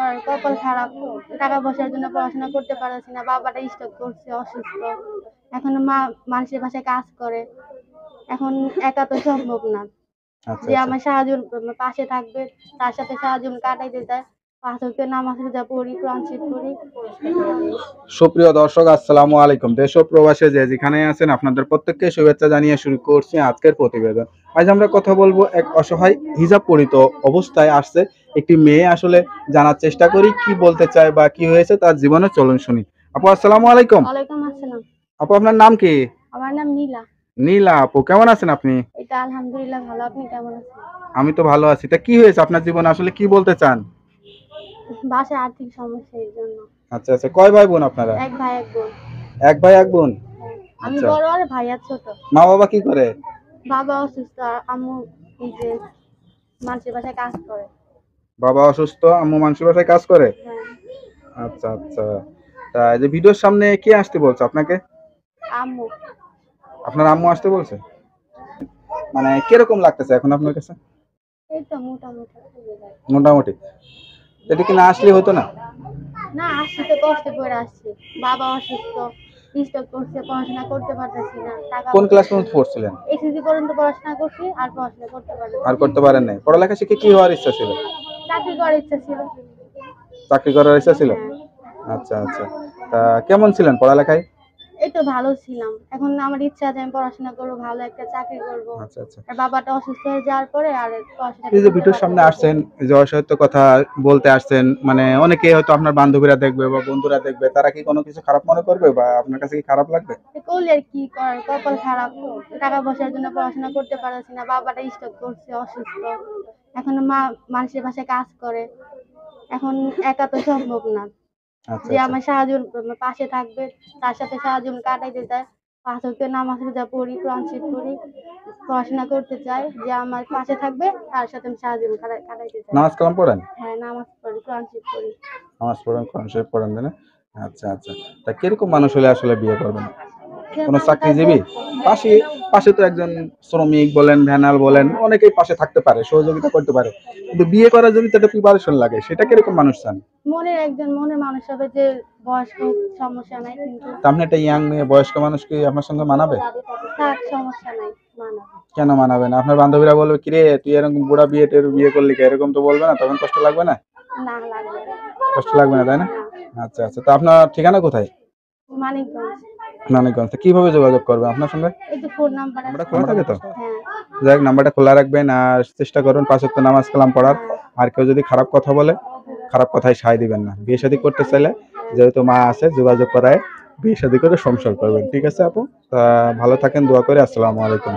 করার কপাল খারাপ। টাকা পয়সার জন্য পড়াশোনা করতে পারছি না বাবাটা স্টক করছে অসুস্থ। এখন মা মানুষের বাসায় কাজ করে। এখন একা তো সম্ভব না। আচ্ছা যে আচ্ছা। আমার সাহায্য পাশে থাকবে তার সাথে সাহায্য কাটাইতে যায় সুপ্রিয় দর্শক আসসালামু আলাইকুম। দেশ ও প্রবাসে যে যেখানে আছেন আপনাদের প্রত্যেককে শুভেচ্ছা জানিয়ে শুরু করছি আজকের প্রতিবেদন। আজ আমরা কথা বলব এক অসহায় হিজাব পরিত অবস্থায় আসছে একটি মেয়ে। আসলে জানার চেষ্টা করি কি বলতে চায় বা কি হয়েছে তার জীবনে চলুন শুনি। আপু আসসালামু আলাইকুম। আপু আপনার নাম কি? আমার নাম নীলা। নীলা আপু কেমন আছেন আপনি? এটা আলহামদুলিল্লাহ ভালো। আপনি কেমন আছেন? আমি তো ভালো আছি। তা কি হয়েছে? আপনার জীবনে আসলে কি বলতে চান? বাসায় আর্থিক সমস্যা এই জন্য। আচ্ছা আচ্ছা কয় ভাই বোন আপনারা? এক ভাই এক বোন। এক ভাই এক বোন? আমি আচ্ছা। বড় আর ভাইয়া ছোট। মা বাবা কি করে? বাবা অসুস্থ আর আম্মু এই যে মানুষের বাসায় কাজ করে। বাবা অসুস্থ আম্মু মানুষের বাসায় কাজ করে? হ্যাঁ। আচ্ছা আচ্ছা। তা এই যে ভিডিওর সামনে কে আসতে বলছে আপনাকে? আম্মু। আপনার আম্মু আসতে বলছে? মানে কীরকম লাগতেছে এখন আপনার কাছে? এই তো মোটামুটি। মোটামুটি। এটা কি না আসলে হতো না? না আসি তো কষ্ট পড়ে আসছি। বাবা অসুস্থ ডিস্টার্ব করছে পড়াশোনা করতে পারতেছি না টাকা কোন ক্লাস পর্যন্ত পড়ছিলেন? এসএসসি পর্যন্ত পড়াশোনা করছি আর পড়াশোনা করতে পারলাম আর করতে পারেন নাই। পড়ালেখা শিখে কি হওয়ার ইচ্ছা ছিল? চাকরি করার ইচ্ছা ছিল। চাকরি করার ইচ্ছা ছিল? হ্যাঁ। আচ্ছা আচ্ছা। তা কেমন ছিলেন পড়ালেখায়? এই তো ভালো ছিলাম। এখন আমার ইচ্ছা আছে আমি পড়াশোনা করব ভালো একটা চাকরি করব। আচ্ছা আচ্ছা। আর বাবাটা অসুস্থ হয়ে যাওয়ার পরে আর পড়াশোনা এই যে ভিডিওর সামনে আসছেন যে অসহায়ত্ব কথা বলতে আসছেন মানে অনেকে হয়তো আপনার বান্ধবীরা দেখবে বা বন্ধুরা দেখবে তারা কি কোনো কিছু খারাপ মনে করবে বা আপনার কাছে কি খারাপ লাগবে? করলে আর কি করার? কপাল খারাপ। টাকা পয়সার জন্য পড়াশোনা করতে পারছি না বাবাটা স্ট্রোক করছে অসুস্থ। এখন মা মানুষের বাসায় কাজ করে। এখন একা তো সম্ভব না। যে আচ্ছা। আমার সাহায্য পাশে থাকবে তার সাথে সাহায্য কাটাইতে চায়। পাঁচ নামাজ রোজা পড়ি কোরআন শরীফ পড়ি পড়াশোনা করতে চাই যে আমার পাশে থাকবে তার সাথে আমি সাহায্য কাটাই- কাটাইতে চাই। নামাজ কালাম পড়েন? হ্যাঁ নামাজ পড়ি কোরআন শরীফ পড়ি। নামাজ পড়েন কোরআন শরীফ পড়েন আচ্ছা আচ্ছা। তা কীরকম মানুষ হলে আসলে বিয়ে করবেন? কোনো চাকরিজীবী পাশে পাশে তো একজন শ্রমিক বলেন ভ্যানাল বলেন অনেকেই পাশে থাকতে পারে সহযোগিতা করতে পারে। কিন্তু বিয়ে করার জন্য তো একটা প্রিপারেশন লাগে সেটা কীরকম মানুষ চান? মনের একজন মনের মানুষ হবে যে বয়স্ক সমস্যা নাই কিন্তু আপনি একটা ইয়াং মেয়ে বয়স্ক মানুষ কি আপনার সঙ্গে মানাবে? থাক সমস্যা নাই মানা কেন মানাবে না? আপনার বান্ধবীরা বলবে কিরে তুই এরকম বুড়া বিয়ে টের বিয়ে করলি কে? এরকম তো বলবে না তখন কষ্ট লাগবে না? না লাগবে। কষ্ট লাগবে না তাই না। আচ্ছা আচ্ছা তা আপনার ঠিকানা কোথায়? মানিকগঞ্জ। নানিগঞ্জ। কীভাবে যোগাযোগ করবে আপনার সঙ্গে? এই যে ফোন নাম্বার নাম্বারটা খোলা থাকে তো? হ্যাঁ। যাই হোক, নাম্বারটা খোলা রাখবেন আর চেষ্টা করুন পাঁচ ওয়াক্ত নামাজ কালাম পড়ার। আর কেউ যদি খারাপ কথা বলে খারাপ কথায় সায় দিবেন না। বিয়ে শাদী করতে চাইলে যেহেতু মা আছে যোগাযোগ করায় বিয়ে শাদী করে সংসার করবেন। ঠিক আছে আপু? তা ভালো থাকেন দোয়া করে। আসসালামু আলাইকুম।